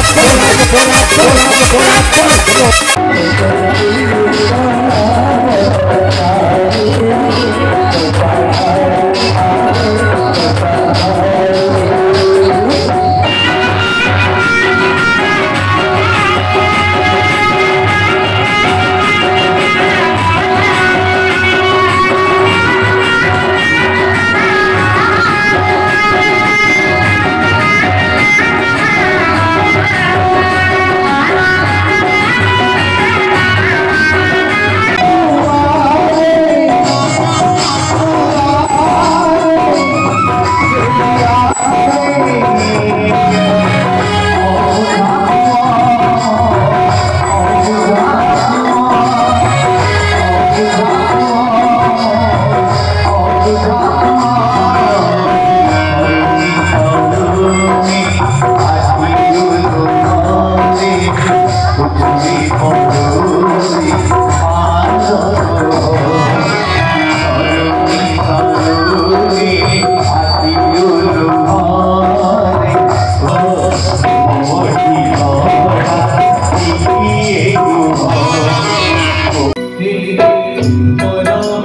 Bola, bola, bola, bola, bola, bola, bola. por.